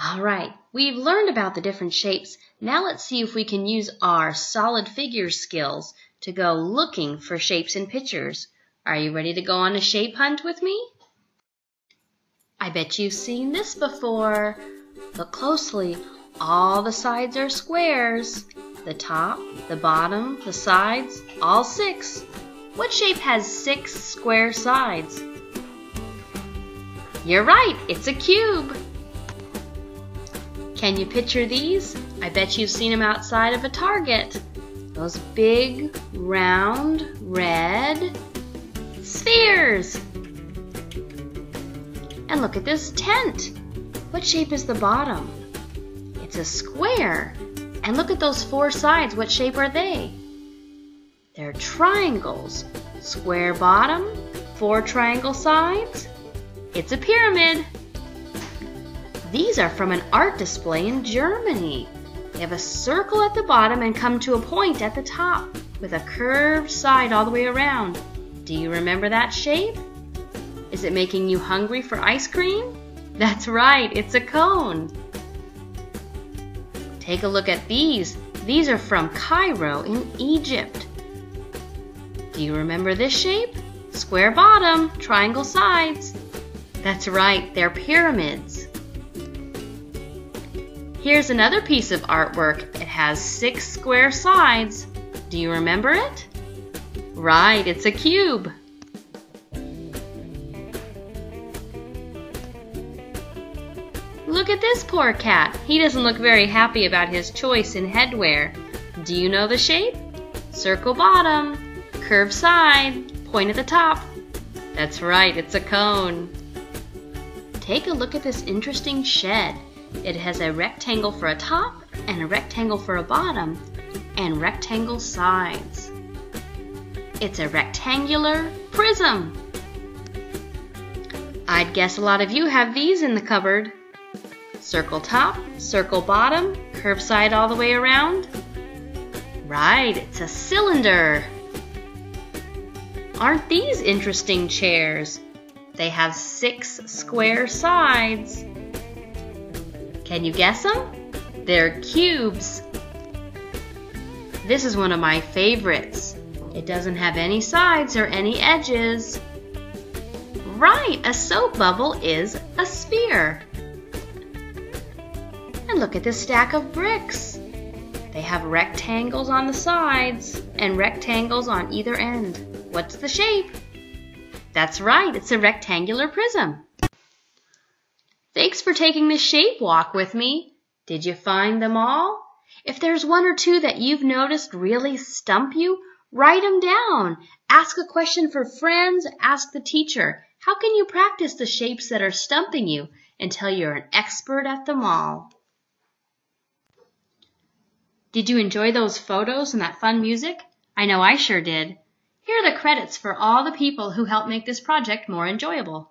All right, we've learned about the different shapes. Now let's see if we can use our solid figure skills to go looking for shapes in pictures. Are you ready to go on a shape hunt with me? I bet you've seen this before. Look closely. All the sides are squares. The top, the bottom, the sides, all six. What shape has six square sides? You're right, it's a cube. Can you picture these? I bet you've seen them outside of a Target. Those big, round, red spheres. And look at this tent. What shape is the bottom? It's a square. And look at those four sides. What shape are they? They're triangles. Square bottom, four triangle sides. It's a pyramid. These are from an art display in Germany. They have a circle at the bottom and come to a point at the top with a curved side all the way around. Do you remember that shape? Is it making you hungry for ice cream? That's right, it's a cone. Take a look at these. These are from Cairo in Egypt. Do you remember this shape? Square bottom, triangle sides. That's right, they're pyramids. Here's another piece of artwork. It has six square sides. Do you remember it? Right, it's a cube. Look at this poor cat. He doesn't look very happy about his choice in headwear. Do you know the shape? Circle bottom, curved side, point at the top. That's right, it's a cone. Take a look at this interesting shed. It has a rectangle for a top and a rectangle for a bottom and rectangle sides. It's a rectangular prism. I'd guess a lot of you have these in the cupboard. Circle top, circle bottom, curved side all the way around. Right, it's a cylinder. Aren't these interesting chairs? They have six square sides. Can you guess them? They're cubes. This is one of my favorites. It doesn't have any sides or any edges. Right, a soap bubble is a sphere. And look at this stack of bricks. They have rectangles on the sides and rectangles on either end. What's the shape? That's right, it's a rectangular prism. Thanks for taking the shape walk with me. Did you find them all? If there's one or two that you've noticed really stump you, write them down. Ask a question for friends, ask the teacher. How can you practice the shapes that are stumping you until you're an expert at them all? Did you enjoy those photos and that fun music? I know I sure did. Here are the credits for all the people who helped make this project more enjoyable.